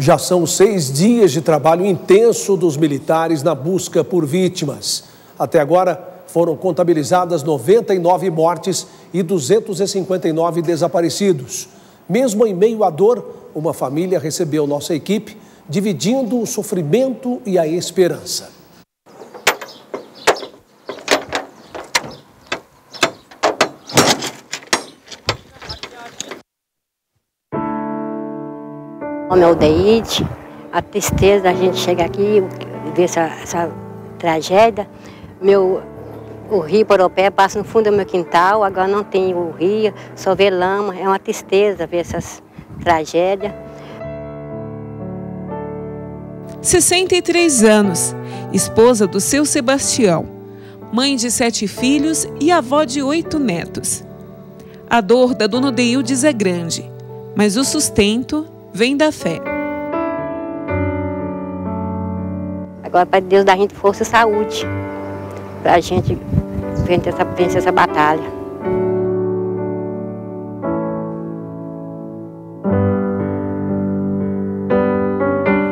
Já são seis dias de trabalho intenso dos militares na busca por vítimas. Até agora, foram contabilizadas 99 mortes e 259 desaparecidos. Mesmo em meio à dor, uma família recebeu nossa equipe, dividindo o sofrimento e a esperança. Nome é Odeide. A tristeza da gente chegar aqui, ver essa, essa tragédia. Meu, o rio Poropé passa no fundo do meu quintal, agora não tem o rio, só vê lama. É uma tristeza ver essas tragédias. 63 anos, esposa do seu Sebastião, mãe de sete filhos e avó de oito netos. A dor da dona Deildes é grande, mas o sustento vem da fé. Agora, para Deus dar a gente força e saúde, para a gente vencer essa, vencer essa batalha.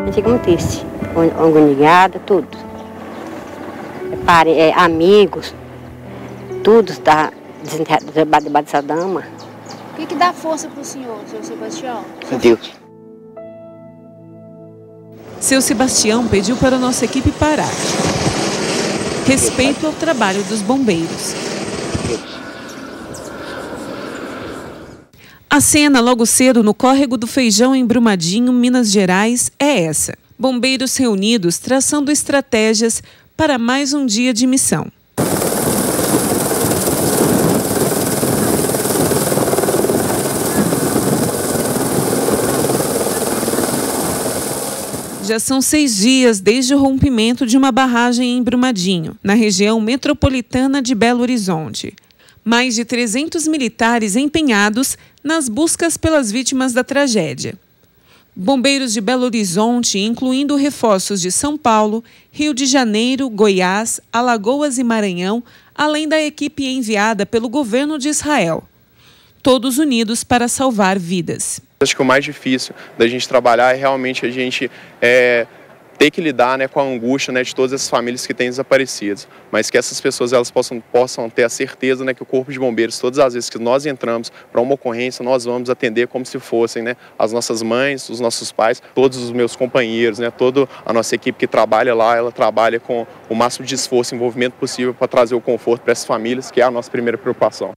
A gente fica muito triste, agoniada, tudo. É, pare, é, amigos, tudo está debaixo dessa dama. O que, que dá força para o senhor, seu Sebastião? Deus. Seu Sebastião pediu para nossa equipe parar. Respeito ao trabalho dos bombeiros. A cena logo cedo no córrego do Feijão em Brumadinho, Minas Gerais, é essa. Bombeiros reunidos traçando estratégias para mais um dia de missão. Já são seis dias desde o rompimento de uma barragem em Brumadinho, na região metropolitana de Belo Horizonte. Mais de 300 militares empenhados nas buscas pelas vítimas da tragédia. Bombeiros de Belo Horizonte, incluindo reforços de São Paulo, Rio de Janeiro, Goiás, Alagoas e Maranhão, além da equipe enviada pelo governo de Israel. Todos unidos para salvar vidas. Acho que o mais difícil da gente trabalhar é realmente a gente é, ter que lidar né, com a angústia né, de todas essas famílias que têm desaparecidos, mas que essas pessoas elas possam, possam ter a certeza né, que o Corpo de Bombeiros, todas as vezes que nós entramos para uma ocorrência, nós vamos atender como se fossem né, as nossas mães, os nossos pais, todos os meus companheiros, né, toda a nossa equipe que trabalha lá, ela trabalha com o máximo de esforço e envolvimento possível para trazer o conforto para essas famílias, que é a nossa primeira preocupação.